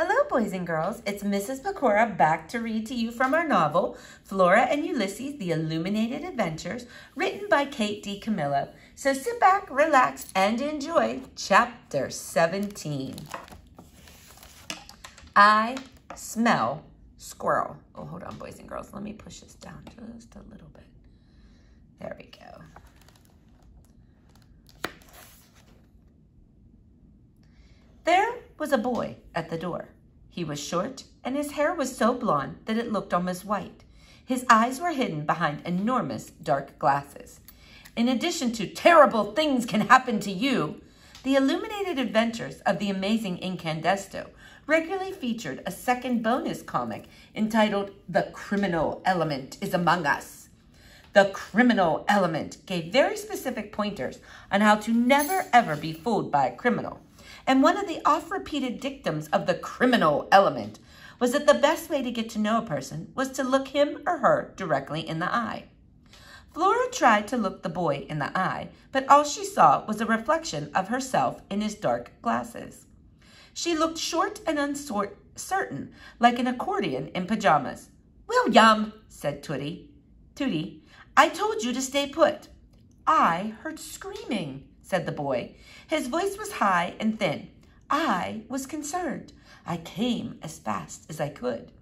Hello, boys and girls. It's Mrs. Pecora back to read to you from our novel, Flora and Ulysses, The Illuminated Adventures, written by Kate DiCamillo. So sit back, relax, and enjoy Chapter 17. I smell squirrel. Oh, hold on, boys and girls. Let me push this down just a little bit. There we go. There was a boy at the door. He was short, and his hair was so blond that it looked almost white. His eyes were hidden behind enormous dark glasses. In addition to terrible things can happen to you, the illuminated adventures of the amazing Incandesto regularly featured a second bonus comic entitled The Criminal Element is Among Us. The criminal element gave very specific pointers on how to never ever be fooled by a criminal. And one of the oft repeated dictums of the criminal element was that the best way to get to know a person was to look him or her directly in the eye. Flora tried to look the boy in the eye, but all she saw was a reflection of herself in his dark glasses. She looked short and uncertain, like an accordion in pajamas. William, said Tootie. Tootie, I told you to stay put. I heard screaming, said the boy. His voice was high and thin. I was concerned. I came as fast as I could.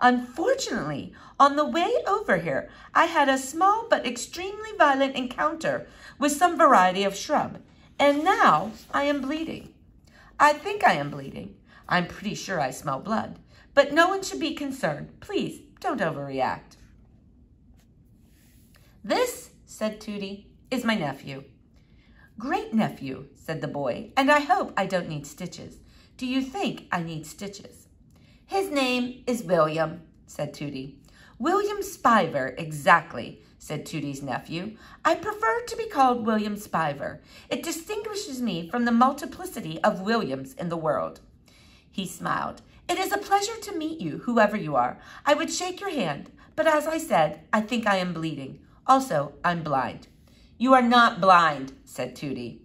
Unfortunately, on the way over here, I had a small but extremely violent encounter with some variety of shrub, and now I am bleeding. I think I am bleeding. I'm pretty sure I smell blood. But no one should be concerned. Please, don't overreact. This, said Tootie, is my nephew. Great nephew, said the boy, and I hope I don't need stitches. Do you think I need stitches? His name is William, said Tootie. William Spiver, exactly, said Tootie's nephew. I prefer to be called William Spiver. It distinguishes me from the multiplicity of Williams in the world. He smiled. It is a pleasure to meet you, whoever you are. I would shake your hand, but as I said, I think I am bleeding. Also, I'm blind. You are not blind, said Tootie.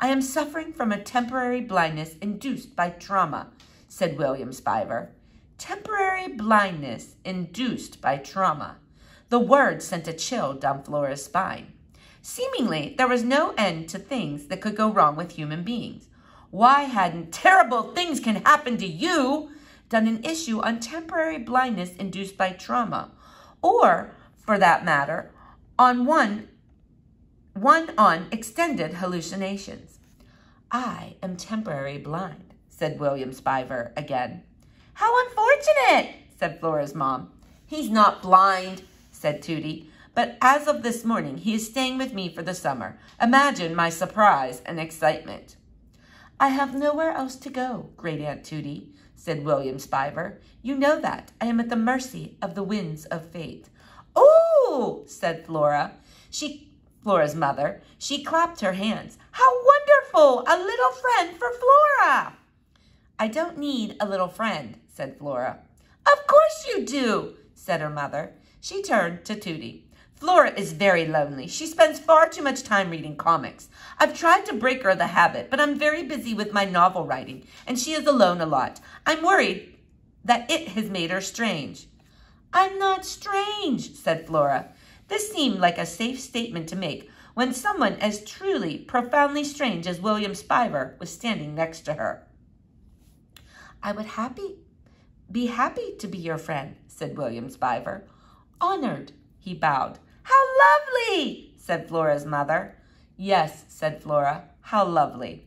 I am suffering from a temporary blindness induced by trauma, said William Spiver. Temporary blindness induced by trauma. The word sent a chill down Flora's spine. Seemingly, there was no end to things that could go wrong with human beings. Why hadn't terrible things can happen to you done an issue on temporary blindness induced by trauma? Or, for that matter, on one, one on extended hallucinations. I am temporary blind, said William Spiver again. How unfortunate, said Flora's mom. He's not blind, said Tootie. But as of this morning, he is staying with me for the summer. Imagine my surprise and excitement. I have nowhere else to go, Great Aunt Tootie, said William Spiver. You know that. I am at the mercy of the winds of fate. Oh, said Flora. She, Flora's mother. She clapped her hands. How wonderful! A little friend for Flora! I don't need a little friend, said Flora. Of course you do, said her mother. She turned to Tootie. Flora is very lonely. She spends far too much time reading comics. I've tried to break her the habit, but I'm very busy with my novel writing, and she is alone a lot. I'm worried that it has made her strange. I'm not strange, said Flora. This seemed like a safe statement to make when someone as truly, profoundly strange as William Spiver was standing next to her. I would happy, be happy to be your friend, said William Spiver. Honored, he bowed. How lovely, said Flora's mother. Yes, said Flora, how lovely.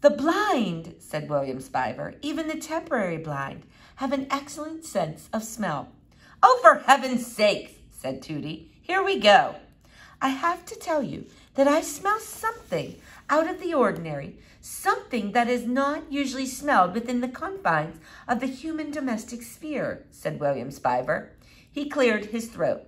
The blind, said William Spiver, even the temporary blind, have an excellent sense of smell. Oh, for heaven's sake, said Tootie. Here we go. I have to tell you that I smell something out of the ordinary, something that is not usually smelled within the confines of the human domestic sphere, said William Spiver. He cleared his throat.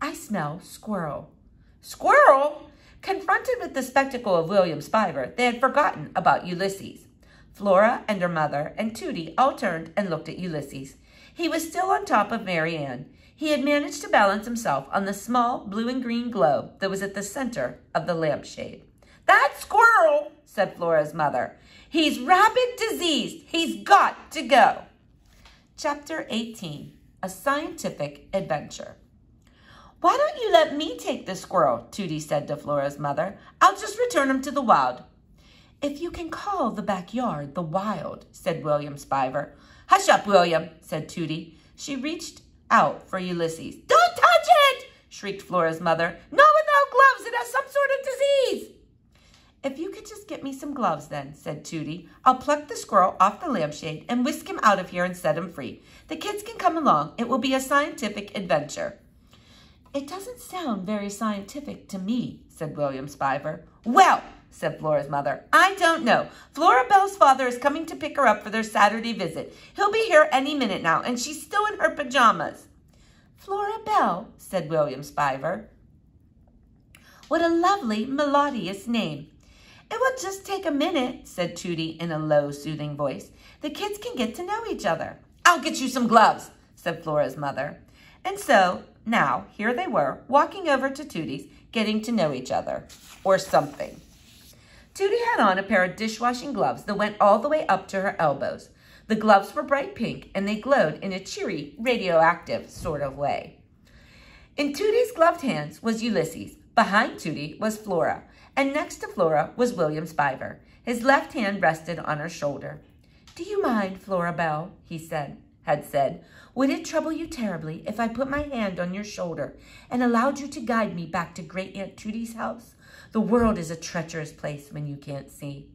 I smell squirrel. Squirrel? Confronted with the spectacle of William Spiver, they had forgotten about Ulysses. Flora and her mother and Tootie all turned and looked at Ulysses. He was still on top of Mary Ann. He had managed to balance himself on the small blue and green globe that was at the center of the lampshade. That squirrel, said Flora's mother. He's rabid diseased. He's got to go. Chapter 18 A Scientific Adventure. Why don't you let me take the squirrel? Tootie said to Flora's mother. I'll just return him to the wild. If you can call the backyard the wild, said William Spiver. Hush up, William, said Tootie. She reached out for Ulysses. Don't touch it, shrieked Flora's mother. No without gloves. It has some sort of disease. If you could just get me some gloves then, said Tootie, I'll pluck the squirrel off the lampshade and whisk him out of here and set him free. The kids can come along. It will be a scientific adventure. It doesn't sound very scientific to me, said William Spiver. Well, said Flora's mother, I don't know. Flora Belle's father is coming to pick her up for their Saturday visit. He'll be here any minute now, and she's still in her pajamas. Flora Belle, said William Spiver. What a lovely, melodious name. It will just take a minute, said Tootie in a low, soothing voice. The kids can get to know each other. I'll get you some gloves, said Flora's mother. And so, now, here they were, walking over to Tootie's, getting to know each other, or something. Tootie had on a pair of dishwashing gloves that went all the way up to her elbows. The gloves were bright pink, and they glowed in a cheery, radioactive sort of way. In Tootie's gloved hands was Ulysses. Behind Tootie was Flora, and next to Flora was William Spiver. His left hand rested on her shoulder. Do you mind, Flora Belle, he said, had said, would it trouble you terribly if I put my hand on your shoulder and allowed you to guide me back to Great Aunt Tootie's house? The world is a treacherous place when you can't see.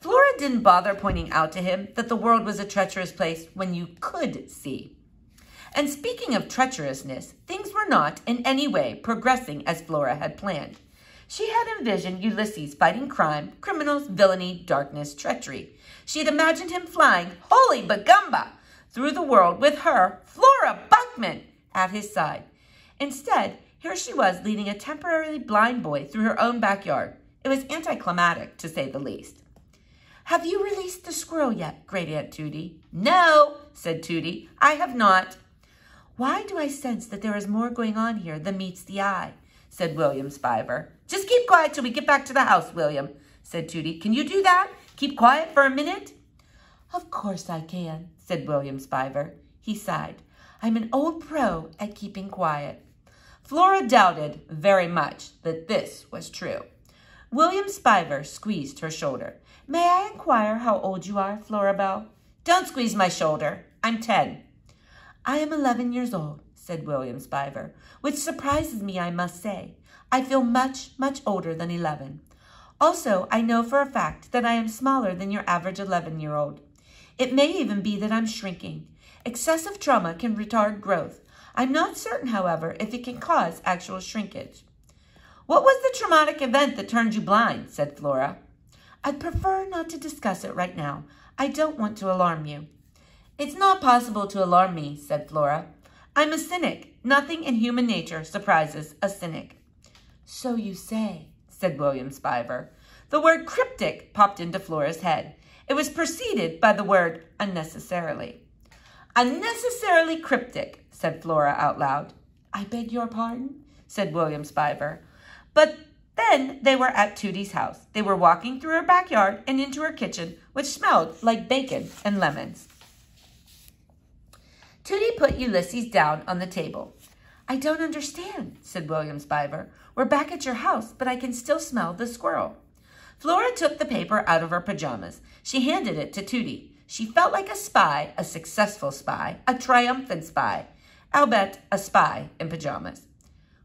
Flora didn't bother pointing out to him that the world was a treacherous place when you could see. And speaking of treacherousness, things were not in any way progressing as Flora had planned. She had envisioned Ulysses fighting crime, criminals, villainy, darkness, treachery. She had imagined him flying, holy bagumba, through the world with her, Flora Buckman, at his side. Instead, here she was leading a temporarily blind boy through her own backyard. It was anticlimactic, to say the least. Have you released the squirrel yet, Great Aunt Tootie? No, said Tootie, I have not. Why do I sense that there is more going on here than meets the eye? said William Spiver. Just keep quiet till we get back to the house, William, said Tootie. Can you do that? Keep quiet for a minute? Of course I can, said William Spiver. He sighed. I'm an old pro at keeping quiet. Flora doubted very much that this was true. William Spiver squeezed her shoulder. May I inquire how old you are, Flora Belle? Don't squeeze my shoulder. I'm ten. I am eleven years old, said William Spiver, which surprises me, I must say. I feel much, much older than eleven. Also, I know for a fact that I am smaller than your average 11-year-old. It may even be that I'm shrinking. Excessive trauma can retard growth. I'm not certain, however, if it can cause actual shrinkage. What was the traumatic event that turned you blind? said Flora. I'd prefer not to discuss it right now. I don't want to alarm you. It's not possible to alarm me, said Flora. I'm a cynic. Nothing in human nature surprises a cynic. So you say, said William Spiver. The word cryptic popped into Flora's head. It was preceded by the word unnecessarily. Unnecessarily cryptic, said Flora out loud. I beg your pardon, said William Spiver. But then they were at Tootie's house. They were walking through her backyard and into her kitchen, which smelled like bacon and lemons. Tootie put Ulysses down on the table. I don't understand, said William Spiver. We're back at your house, but I can still smell the squirrel. Flora took the paper out of her pajamas. She handed it to Tootie. She felt like a spy, a successful spy, a triumphant spy. I'll bet a spy in pajamas.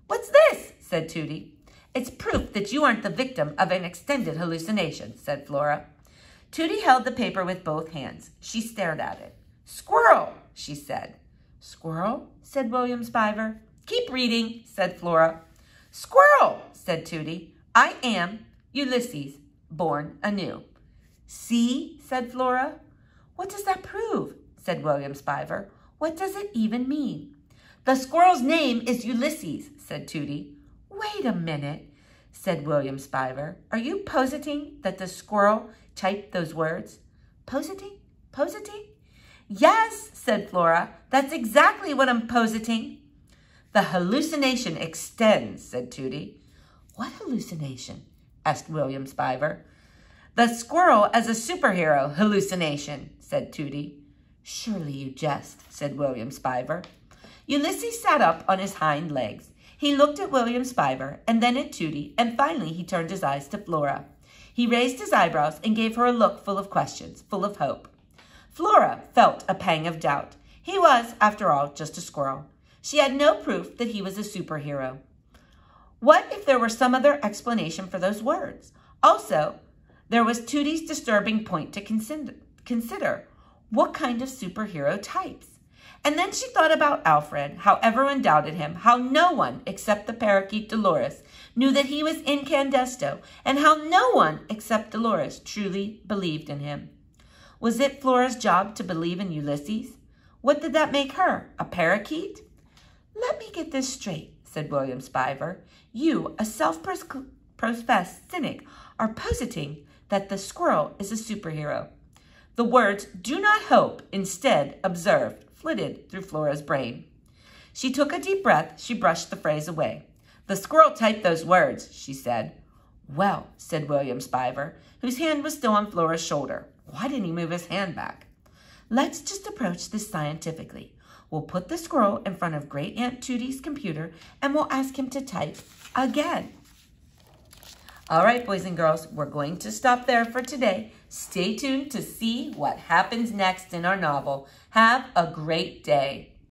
What's this? said Tootie. It's proof that you aren't the victim of an extended hallucination, said Flora. Tootie held the paper with both hands. She stared at it. Squirrel, she said. Squirrel, said William Spiver. Keep reading, said Flora. Squirrel, said Tootie. I am Ulysses, born anew. See, said Flora. What does that prove? said William Spiver. What does it even mean? The squirrel's name is Ulysses, said Tootie. Wait a minute, said William Spiver. Are you positing that the squirrel typed those words? Positing? Positing? Yes, said Flora. That's exactly what I'm positing. The hallucination extends, said Tootie. What hallucination? asked William Spiver. The squirrel as a superhero hallucination, said Tootie. Surely you jest, said William Spiver. Ulysses sat up on his hind legs. He looked at William Spiver and then at Tootie, and finally he turned his eyes to Flora. He raised his eyebrows and gave her a look full of questions, full of hope. Flora felt a pang of doubt. He was, after all, just a squirrel. She had no proof that he was a superhero. What if there were some other explanation for those words? Also, there was Tootie's disturbing point to consider. What kind of superhero types? And then she thought about Alfred, how everyone doubted him, how no one except the parakeet Dolores knew that he was incandesto, and how no one except Dolores truly believed in him. Was it Flora's job to believe in Ulysses? What did that make her, a parakeet? Let me get this straight, said William Spiver. You, a self-professed cynic, are positing that the squirrel is a superhero. The words, do not hope, instead observed, flitted through Flora's brain. She took a deep breath. She brushed the phrase away. The squirrel typed those words, she said. Well, said William Spiver, whose hand was still on Flora's shoulder. Why didn't he move his hand back? Let's just approach this scientifically. We'll put the squirrel in front of Great Aunt Tootie's computer and we'll ask him to type again. All right, boys and girls, we're going to stop there for today. Stay tuned to see what happens next in our novel. Have a great day.